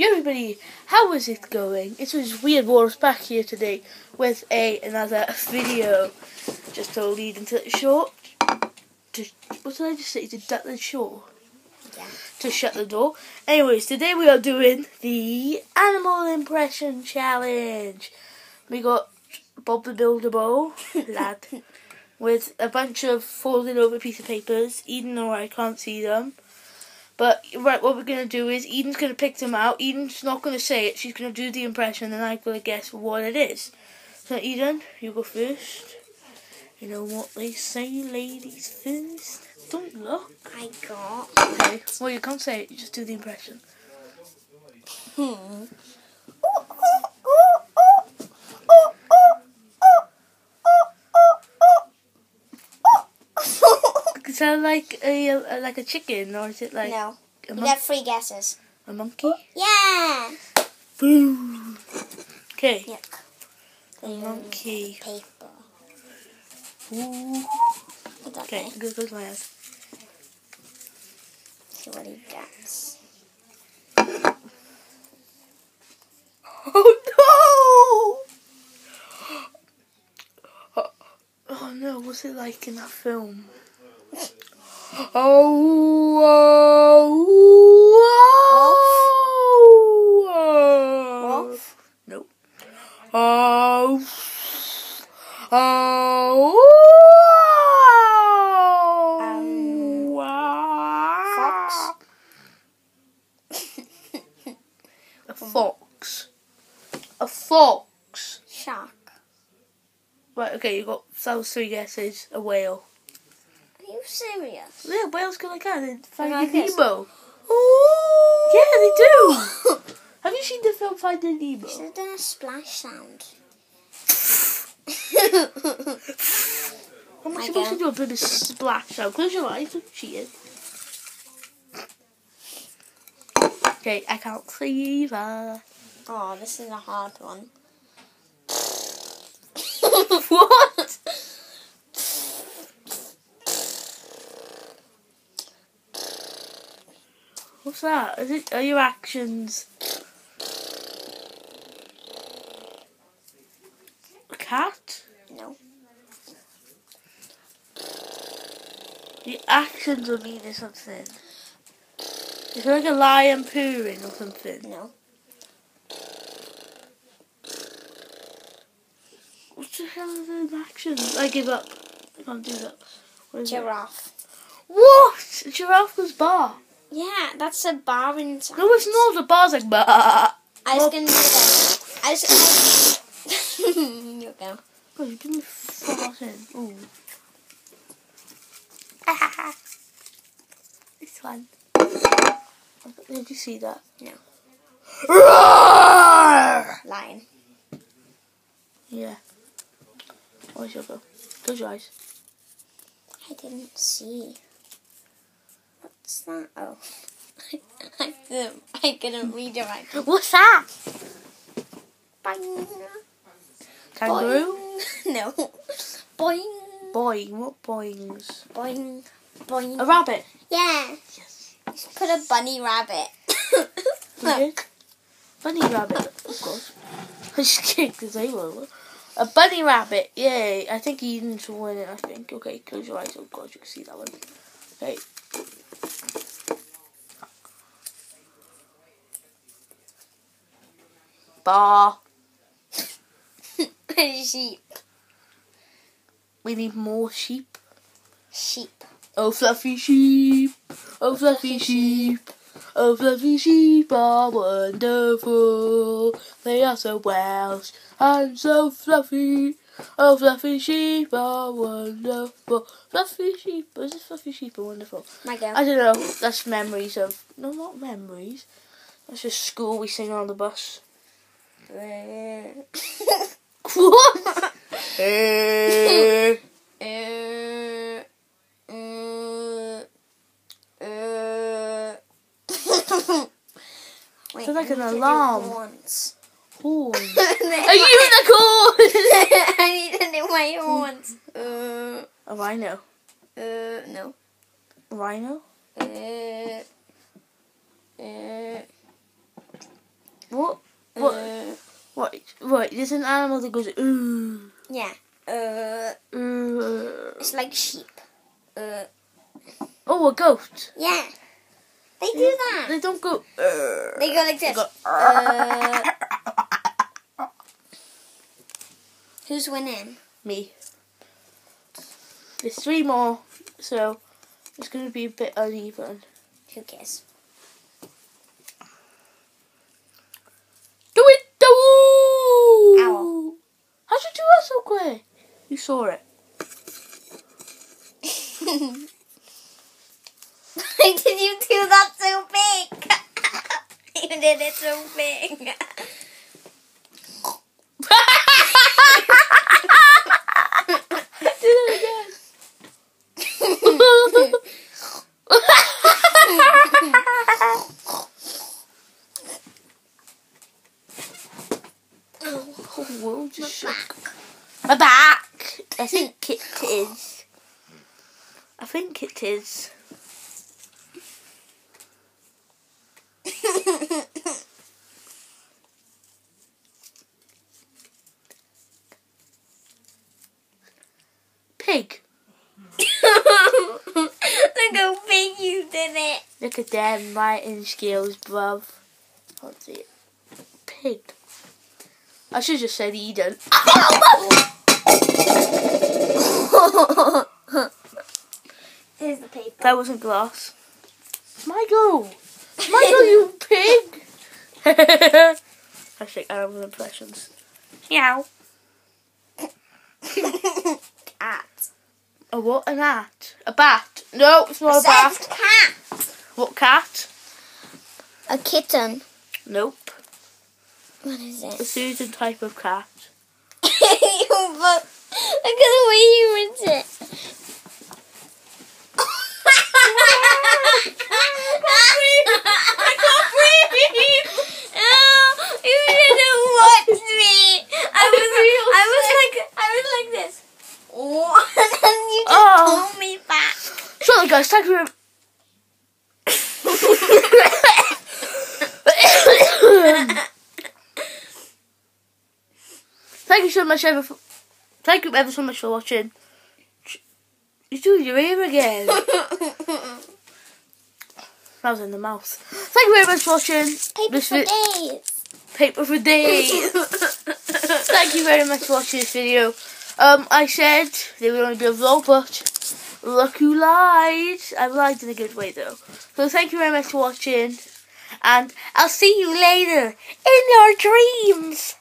Yo everybody, how is it going? It was Weird Wars back here today with a another video. Just to lead into the short. To, what did I just say? To shut the shore. Yeah. To shut the door. Anyways, today we are doing the animal impression challenge. We got Bob the Builder Bowl, lad, with a bunch of folded over piece of papers. even though I can't see them. But right, what we're gonna do is Eden's gonna pick them out. Eden's not gonna say it. She's gonna do the impression, and I'm gonna guess what it is. So Eden, you go first. You know what they say, ladies first. Don't look. I got. Okay. Well, you can't say it. You just do the impression. Hmm. Is that like a, a like a chicken, or is it like no. a, You mon- got three guesses. a monkey? Yeah. Boo. Okay. Look. Mm, a monkey. Paper. Ooh. Okay. okay. Good. Good. My ass. See what he gets. Oh no! Oh, oh no, what's it like in that film? Oh, oh, oh. Wolf? Nope. Oh, oh, Um. Fox? A fox. A fox. Shark. Right, okay, you got those three guesses. A whale. Are you serious? Yeah, whales go like that. They find like Finding? Nemo. Yeah, they do. Have you seen the film Finding Nemo? Should have done a splash sound. How am I I supposed to do a bit of splash sound? Close your eyes. Don't cheat. Okay, I can't see either. Oh, this is a hard one. what? What's that? Is it? Are your actions? A cat? No. The actions are meaning something. Is it like a lion purring or something? No. What the hell are the actions? I give up. I can't do that. Is it? Giraffe. What? A giraffe goes bar. Yeah, that's a bar in sound. No, it's not. The bar's like bar. I was Well- gonna do that. I was. I... you go. Oh, you give me farting. Ooh. this one. Did you see that? No. Roar! Lion. Yeah. Where's your go? Close your eyes. I didn't see. What's that? Oh. I couldn't, I couldn't read it right. What's that? Boing. Kangaroo? Boing. No. Boing. Boing. What boings? Boing. Boing. A rabbit. Yeah. Yes. Put a bunny rabbit. Okay. Bunny rabbit. Oh gosh. I just kicked the table. A bunny rabbit. Yay. I think Eden's winning, I think. Okay, close your eyes. Oh god, you can see that one. Okay. Bar. Sheep. We need more sheep. Sheep. Oh fluffy sheep. Oh fluffy sheep. Oh fluffy sheep are wonderful. They are so Welsh and so fluffy. Oh fluffy sheep are wonderful. Fluffy sheep. Oh, is it fluffy sheep are wonderful? My go. I don't know. That's memories of no, not memories. That's just school. We sing on the bus. What? Uh. Wait, Sounds like I an need to do alarm. Horn. A I unicorn. need to do my horns. Uh, A rhino. uh, no. Rhino. Uh, uh, What? What? Uh, What? Right, there's an animal that goes ooh. yeah. Uh, ooh. it's like sheep. Uh, Oh, a goat. yeah. They do that. They don't go. Uh. They go like this. go, Uh, who's winning? Me. There's three more, so it's going to be a bit uneven. Who cares? Do it, do! Ow. How'd you do that so quick? You saw it. Why did you do that so big? you did it so big. Did it again. oh, world just shook. My back. I think it is. I think it is. Pig. Look how big you did it. Look at them writing skills, bruv. See it. Pig. I should just said Eden. Here's the paper. That wasn't glass. Michael! Michael, you pig! Hashtag animal impressions. Meow. Cat. A what? An at? A bat? No, it's not a bat. Said cat. What cat? A kitten. Nope. What is it? A it? certain type of cat. You both. Look at the way you read it. I can't breathe. Oh, you didn't watch me. I was, I was like, I was like this. Oh, and then you just Oh. pulled me back. So, guys, thank you very Thank you so much ever for, thank you ever so much for watching. You're doing your ear again. That was in the mouth. Thank you very much for watching. Paper this for days. paper for days. Thank you very much for watching this video. Um, I said there would only be a vlog, but look who lied. I lied in a good way though. So thank you very much for watching, and I'll see you later in your dreams.